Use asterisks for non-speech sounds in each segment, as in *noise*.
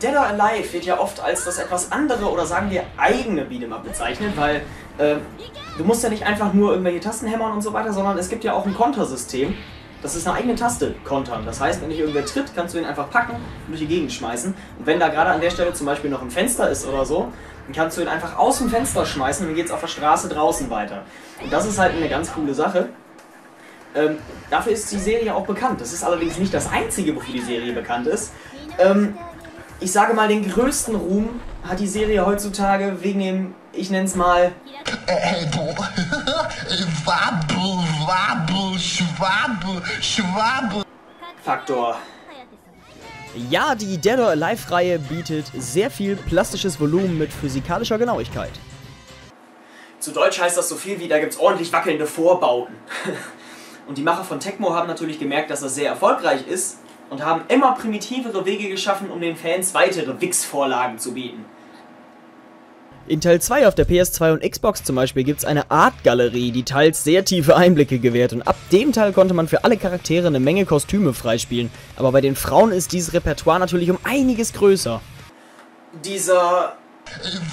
Dead or Alive wird ja oft als das etwas andere oder sagen wir eigene Beat'em-up bezeichnet, weil äh, du musst ja nicht einfach nur irgendwelche Tasten hämmern und so weiter, sondern es gibt ja auch ein Kontersystem. Das ist eine eigene Taste, kontern. Das heißt, wenn dich irgendwer tritt, kannst du ihn einfach packen und durch die Gegend schmeißen. Und wenn da gerade an der Stelle zum Beispiel noch ein Fenster ist oder so, dann kannst du ihn einfach aus dem Fenster schmeißen und dann geht's auf der Straße draußen weiter. Und das ist halt eine ganz coole Sache. Ähm, dafür ist die Serie auch bekannt. Das ist allerdings nicht das einzige, wofür die Serie bekannt ist. Ähm, ich sage mal, den größten Ruhm hat die Serie heutzutage wegen dem, ich nenne es mal... Wabbel, *laughs* wabbel, schwabbel, schwabbel. Faktor. Ja, die Dead or Alive-Reihe bietet sehr viel plastisches Volumen mit physikalischer Genauigkeit. Zu Deutsch heißt das so viel wie, da gibt es ordentlich wackelnde Vorbauten. *laughs* Und die Macher von Tecmo haben natürlich gemerkt, dass das sehr erfolgreich ist und haben immer primitivere Wege geschaffen, um den Fans weitere Wix-Vorlagen zu bieten. In Teil 2 auf der PS2 und Xbox zum Beispiel gibt es eine Art-Galerie, die teils sehr tiefe Einblicke gewährt und ab dem Teil konnte man für alle Charaktere eine Menge Kostüme freispielen, aber bei den Frauen ist dieses Repertoire natürlich um einiges größer. Dieser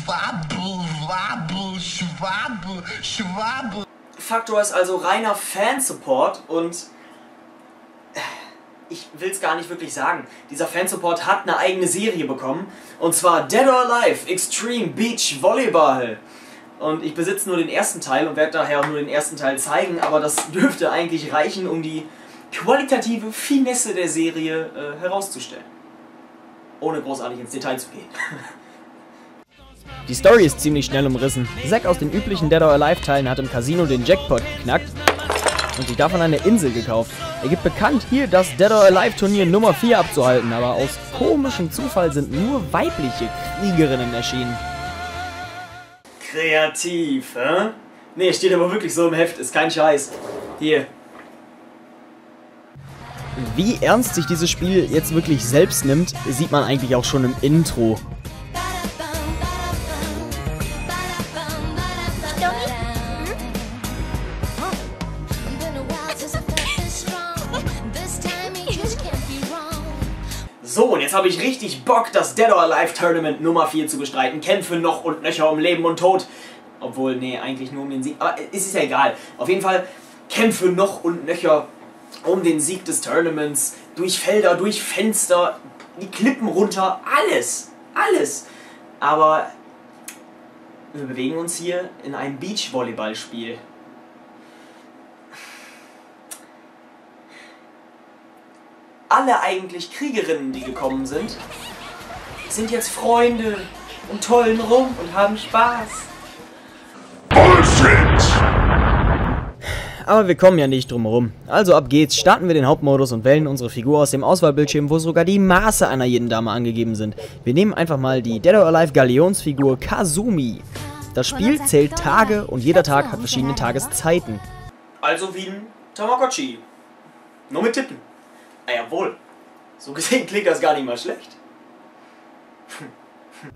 Wabbel, wabbel, schwabbel, schwabbel. Faktor ist also reiner Fansupport und äh, ich will es gar nicht wirklich sagen. Dieser Fansupport hat eine eigene Serie bekommen und zwar Dead or Alive Extreme Beach Volleyball. Und ich besitze nur den ersten Teil und werde daher auch nur den ersten Teil zeigen, aber das *laughs* dürfte eigentlich reichen, um die qualitative Finesse der Serie äh, herauszustellen. Ohne großartig ins Detail zu gehen. *laughs* Die Story ist ziemlich schnell umrissen. Zack aus den üblichen Dead or Alive Teilen hat im Casino den Jackpot geknackt und sich davon eine Insel gekauft. Er gibt bekannt, hier das Dead or Alive Turnier Nummer 4 abzuhalten, aber aus komischem Zufall sind nur weibliche Kriegerinnen erschienen. Kreativ, hä? Nee, steht aber wirklich so im Heft, ist kein Scheiß. Hier. Wie ernst sich dieses Spiel jetzt wirklich selbst nimmt, sieht man eigentlich auch schon im Intro. So, und jetzt habe ich richtig Bock, das Dead or Alive Tournament Nummer 4 zu bestreiten. Kämpfe noch und nöcher um Leben und Tod. Obwohl, nee, eigentlich nur um den Sieg. Aber es ist ja egal. Auf jeden Fall kämpfe noch und nöcher um den Sieg des Tournaments. Durch Felder, durch Fenster, die Klippen runter. Alles. Alles. Aber wir bewegen uns hier in einem Beachvolleyballspiel. Alle eigentlich Kriegerinnen, die gekommen sind, sind jetzt Freunde und tollen rum und haben Spaß. Aber wir kommen ja nicht drum herum. Also ab geht's, starten wir den Hauptmodus und wählen unsere Figur aus dem Auswahlbildschirm, wo sogar die Maße einer jeden Dame angegeben sind. Wir nehmen einfach mal die Dead or Alive Galionsfigur Kazumi. Das Spiel zählt Tage und jeder Tag hat verschiedene Tageszeiten. Also wie ein Tamagotchi. Nur mit Tippen. Ah jawohl. So gesehen klingt das gar nicht mal schlecht.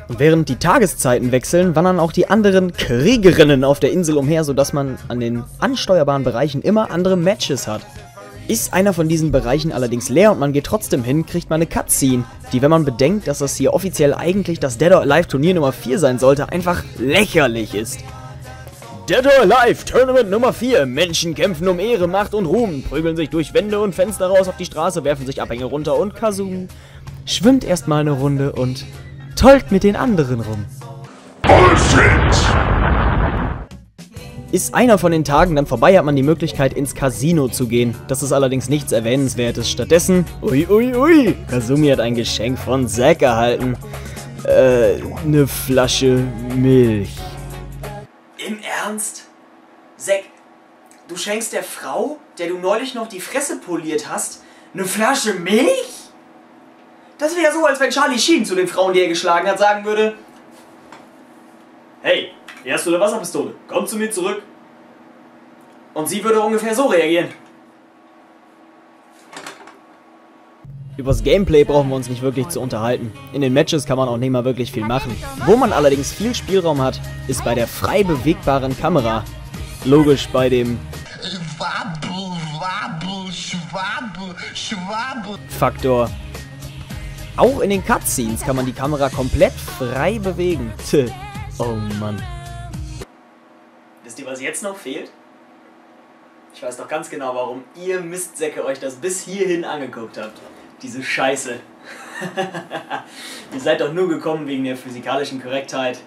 Und während die Tageszeiten wechseln, wandern auch die anderen Kriegerinnen auf der Insel umher, sodass man an den ansteuerbaren Bereichen immer andere Matches hat. Ist einer von diesen Bereichen allerdings leer und man geht trotzdem hin, kriegt man eine Cutscene, die, wenn man bedenkt, dass das hier offiziell eigentlich das Dead or Alive Turnier Nummer 4 sein sollte, einfach lächerlich ist. Dead or Alive Tournament Nummer 4. Menschen kämpfen um Ehre, Macht und Ruhm, prügeln sich durch Wände und Fenster raus auf die Straße, werfen sich Abhänge runter und Kazum schwimmt erstmal eine Runde und tollt mit den anderen rum. Ist einer von den Tagen dann vorbei, hat man die Möglichkeit ins Casino zu gehen. Das ist allerdings nichts Erwähnenswertes. Stattdessen, ui ui ui, Kazumi hat ein Geschenk von Zack erhalten. Äh, eine Flasche Milch. Ernst? Zack, du schenkst der Frau, der du neulich noch die Fresse poliert hast, eine Flasche Milch? Das wäre so, als wenn Charlie Sheen zu den Frauen, die er geschlagen hat, sagen würde: Hey, hier hast du eine Wasserpistole, komm zu mir zurück. Und sie würde ungefähr so reagieren. Übers Gameplay brauchen wir uns nicht wirklich zu unterhalten. In den Matches kann man auch nicht mal wirklich viel machen. Wo man allerdings viel Spielraum hat, ist bei der frei bewegbaren Kamera. Logisch bei dem Wabbel, wabbel, schwabbel, schwabbel. Faktor. Auch in den Cutscenes kann man die Kamera komplett frei bewegen. Tch. Oh Mann. Wisst ihr, was jetzt noch fehlt? Ich weiß doch ganz genau, warum ihr Mistsäcke euch das bis hierhin angeguckt habt. Diese Scheiße. *laughs* ihr seid doch nur gekommen wegen der physikalischen Korrektheit.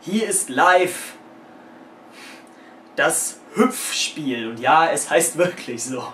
Hier ist live das Hüpfspiel. Und ja, es heißt wirklich so.